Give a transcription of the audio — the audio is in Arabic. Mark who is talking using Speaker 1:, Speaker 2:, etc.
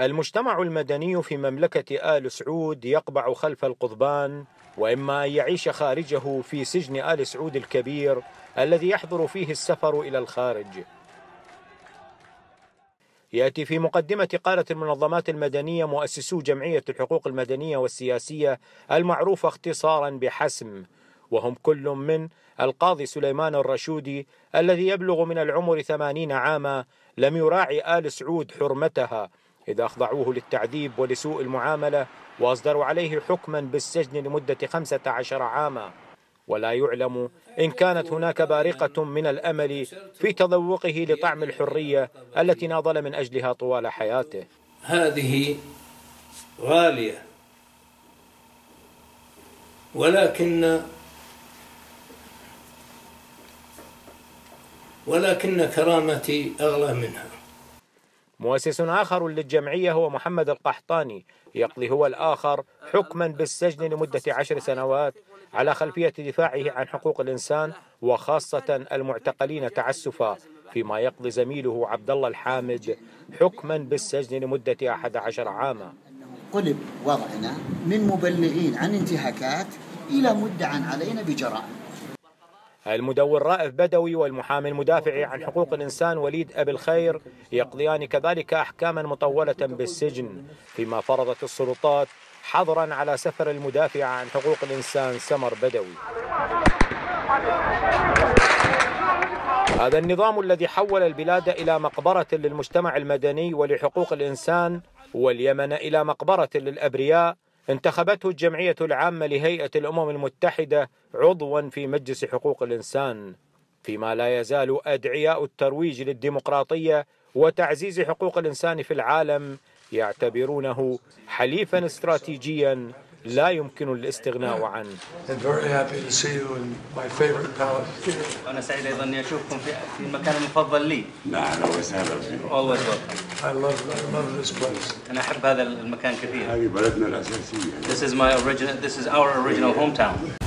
Speaker 1: المجتمع المدني في مملكة آل سعود يقبع خلف القضبان وإما أن يعيش خارجه في سجن آل سعود الكبير الذي يحظر فيه السفر إلى الخارج. يأتي في مقدمة قالة المنظمات المدنية مؤسسو جمعية الحقوق المدنية والسياسية المعروفة اختصارا بحسم وهم كل من القاضي سليمان الرشودي الذي يبلغ من العمر ثمانين عاما لم يراعي آل سعود حرمتها إذا أخضعوه للتعذيب ولسوء المعاملة وأصدروا عليه حكما بالسجن لمدة خمسة عشر عاما. ولا يعلم إن كانت هناك بارقة من الأمل في تذوقه لطعم الحرية التي ناضل من أجلها طوال حياته.
Speaker 2: هذه غالية. ولكن ولكن كرامتي أغلى منها.
Speaker 1: مؤسس آخر للجمعية هو محمد القحطاني. يقضي هو الآخر حكما بالسجن لمدة عشر سنوات على خلفية دفاعه عن حقوق الإنسان وخاصة المعتقلين تعسفا فيما يقضي زميله عبد الله الحامد حكما بالسجن لمدة 11 عاما.
Speaker 3: قلب وضعنا من مبلغين عن انتهاكات إلى مدعا علينا بجرائم.
Speaker 1: المدور رائف بدوي والمحامي المدافع عن حقوق الإنسان وليد أبي الخير يقضيان كذلك أحكاما مطولة بالسجن فيما فرضت السلطات حظرا على سفر المدافع عن حقوق الإنسان سمر بدوي. هذا النظام الذي حول البلاد إلى مقبرة للمجتمع المدني ولحقوق الإنسان واليمن إلى مقبرة للأبرياء انتخبته الجمعية العامة لهيئة الأمم المتحدة عضوا في مجلس حقوق الإنسان فيما لا يزال أدعياء الترويج للديمقراطية وتعزيز حقوق الإنسان في العالم يعتبرونه حليفا استراتيجيا لا يمكن الاستغناء عنه.
Speaker 4: أنا سعيد أيضا إني أشوفكم في المكان المفضل لي.
Speaker 5: نعم وسهلا
Speaker 4: Always welcome.
Speaker 6: I love, I love this place.
Speaker 4: أنا أحب هذا المكان كثير.
Speaker 5: هذه بلدنا الأساسية
Speaker 4: This is my original. This is our original hometown.